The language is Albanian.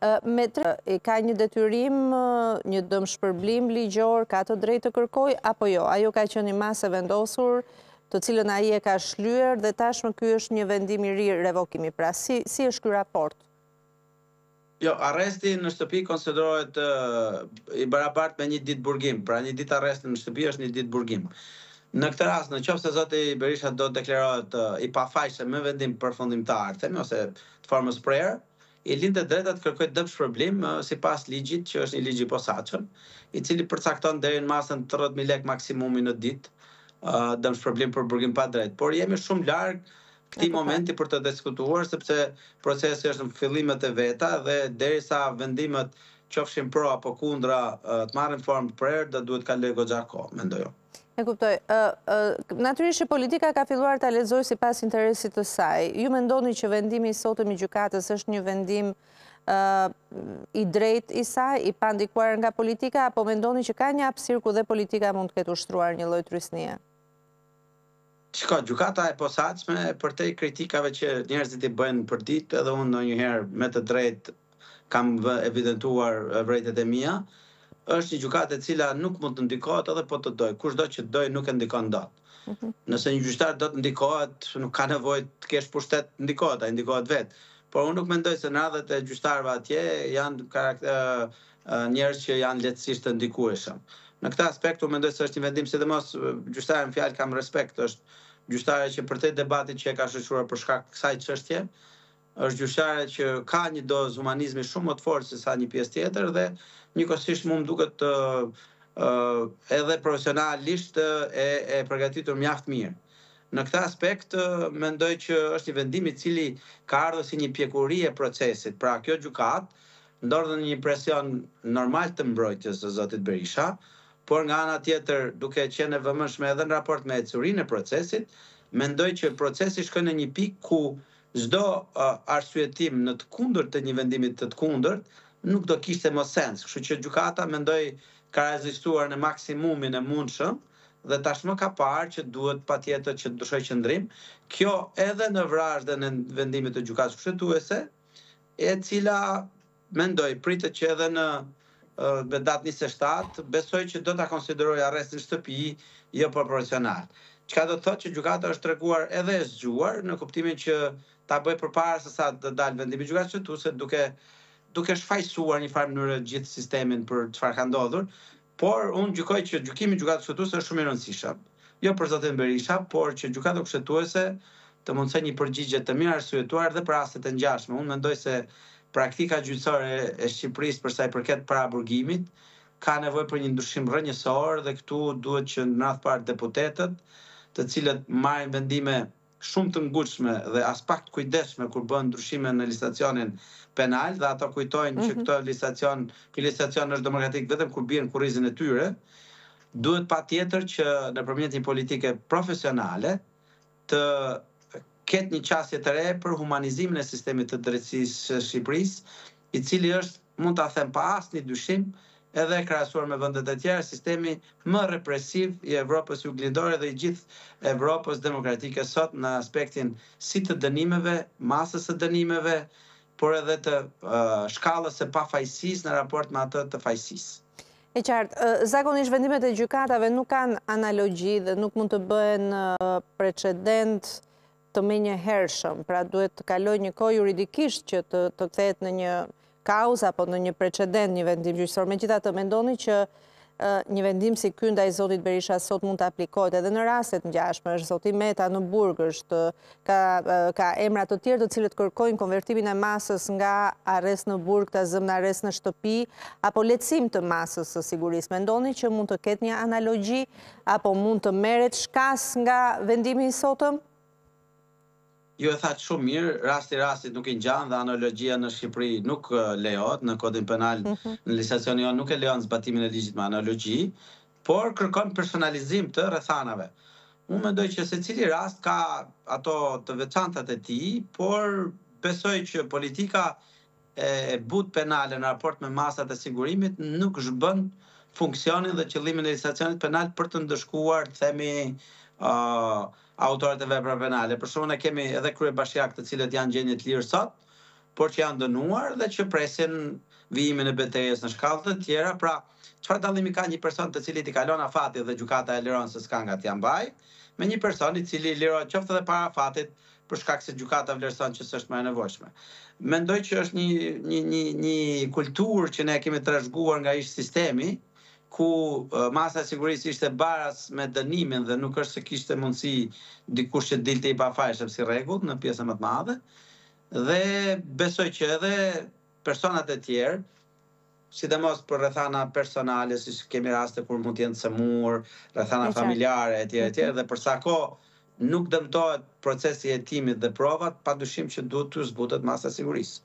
Ka një detyrim, një dëmshpërblim ligjor, ka të drejtë të kërkojë, apo jo? Ajo ka qënë një masë e vendosur, të cilën ai e ka shlyer, dhe tashmë ky është një vendim i ri revokimi. Pra, si është ky raport? Jo, arresti në shtëpi konsiderohet i barabartë me një ditë burgim. Pra, një ditë arresti në shtëpi është një ditë burgim. Në këtë rast, në qoftë se zoti Berisha do të deklarohet i pafajshëm me vendim përfundimtar, themi, ose të formës së prerë, I lind e drejta të kërkojë dëmshpërblim sipas ligjit, që është një ligj i posaçëm, i cili përcakton deri në masën e tridhjetë mijë lekë maksimumi në ditë dëmshpërblim për burgim të padrejtë. Por jemi shumë larg këtij momenti për të diskutuar, sepse procesi është në fillimet e veta dhe derisa vendimet qofshin pro apo kundra të marrin formë të prerë, do duhet të kalojë goxha kohë, mendoj unë. E kuptoj. Natyrisht që politika ka filluar ta lexojë sipas interesit të saj. Ju mendoni që vendimi i sotëm i gjykatës është një vendim i drejtë i saj, i pandikuar nga politika, apo mendoni që ka një hapësirë ku dhe politika mund të ketë ushtruar një lloj trysnie? Shiko, gjykata e posaçme, përtej kritikave që njerëzit i bëjnë përditë, edhe unë ndonjëherë me të drejtë kam evidentuar vërejtjet e mia, është një gjykatë e cila nuk mund të ndikohet edhe po të dojë. Kushdo që të dojë nuk e ndikon dot. Mhm. Nëse një gjyqtar do të ndikohet, nuk ka nevojë të kesh pushtet të ndikohet, ai ndikohet vetë. Por unë nuk mendoj se në radhët e gjyqtarëve atje janë karakter njerëz që janë lehtësisht të ndikueshëm. Në këtë aspekt unë mendoj se është një vendim sidomos gjyqtaren në fjalë kam respekt, është gjyqtare që përtej debatit që e ka shoqëruar për shkak të kësaj çështje, është gjyqtare që ka një dozë humanizmi shumë më të fortë se sa një pjesë tjetër dhe njëkohësisht mua më duket edhe profesionalisht e e përgatitur mjaft mirë. Në këtë aspekt mendoj që është një vendim i cili ka ardhur si një pjekuri e procesit. Pra kjo gjykatë Ndodhet në një presion normal të mbrojtjes së zotit Berisha, por nga ana tjetër duke qenë e vëmendshme edhe në raport me ecurinë e procesit, mendoj që procesi shkoi në një pikë ku çdo arsyetim në të kundërt të një vendimi të të kundërt nuk do kishte më sens, kështu që gjykata mendoj ka rezistuar në maksimumin e mundshëm dhe tashmë ka parë që duhet patjetër që të ndryshojë qëndrim, kjo edhe në vrazhdën e vendimit të Gjykatës Kushtetuese, e cila mendoj pritet që edhe në me datë 27, besoj që do ta konsiderojë arrestin në shtëpi jo proporcional. Çka do të thotë që gjykata është treguar edhe e zgjuar në kuptimin që ta bëjë përpara se sa të dalë vendimi i Gjykatës Kushtetuese duke duke shfajësuar në një farë mënyre gjithë sistemin për çfarë ka ndodhur, Por, unë gjykoj që gjykimi i Gjykatës Kushtetuese është shumë i rëndësishëm, jo për zotin Berisha, por që Gjykata Kushtetuese të mundësojë një përgjigje të mirë arsyetuar dhe për raste të ngjashme. Unë mendoj se praktika gjyqësore e Shqipërisë përsa i përket paraburgimit ka nevojë për një ndryshim rrënjësor dhe këtu duhet që në radhë të parë deputetët, të cilët marrin vendime, shumë të ngutshme dhe aspak të kujdesshme kur bëhen ndryshime në legjislacionin penal dhe ata kujtojnë që këtë legjislacion, ky legjislacion është demokratik vetëm kur bie në kurrizin e tyre, duhet patjetër që nëpërmjet një politike profesionale të ketë një qasje të re për humanizimin e sistemit të drejtësisë së Shqipërisë i cili është, mund ta them pa asnjë dyshim, edhe krahasuar me vendet e tjera, sistemi më represiv i Evropës Juglindore dhe i gjithë Evropës demokratike sot në aspektin si të dënimeve, masës së dënimeve, por edhe të shkallës së pafajësisë në raport me atë të fajësisë. E qartë. Zakonisht vendimet e gjykatave nuk kanë analogji dhe nuk mund të bëhen precedent të menjëhershëm, pra duhet të kalojë një kohë juridikisht që të të kthehet në një kauzë apo në një precedent një vendim gjyqësor. Megjithatë, mendoni që një vendim si ky ndaj zotit Berisha sot mund të aplikohet edhe në raste të ngjashme, është zoti Meta në burg, është ka ka emra të tjerë të cilët kërkojnë konvertimin e masës nga arrest në burg ta zëmë në arrest në shtëpi apo lehtësim të masës së sigurisë. Mendoni që mund të ketë një analogji Apo mund të merret shkas nga vendimi i sotëm? Ju e thatë shumë mirë, rasti rastit nuk i ngjan dhe analogjia në Shqipëri nuk lejohet, në Kodin Penal, në legjislacioni jonë nuk e lejon zbatimin e ligjit me analogji, por kërkon personalizim të rrethanave. Unë mendoj që secili rast ka ato të veçantat e tij, por besoj që politika e butë penale në raport me masat e sigurimit nuk zhbën funksionin dhe qëllimin e legislacionit penal për të ndëshkuar, themi, ë autorët e veprave penale. Për shembull, ne kemi edhe kryebashkiakë të cilët janë në gjendje të lirë sot, por që janë dënuar dhe që presin vijimin e betejës në shkallë të tjera. Pra, çfarë dallimi ka një person të cilit i kalon afati dhe gjykata e liron se s'ka nga t'ia mbajë, me një person i cili lirohet qoftë edhe para afatit, për shkak se gjykata vlerëson që s'është më e nevojshme. Mendoj që është një një një një kulturë që ne kemi trashëguar nga ish sistemi, ku masa e sigurisë ishte baras me dënimin dhe nuk është se kishte mundësi dikush që dilte i pafajshëm si rregull në pjesën më të madhe. Dhe besoj që edhe personat e tjerë sidomos për rrethana personale, siç kemi raste kur mund të jenë të sëmurë, rrethana familjare etj etj mhm. dhe për sa kohë nuk dëmtohet procesi i hetimit dhe provat, padyshim që duhet të zbutet masa e sigurisë.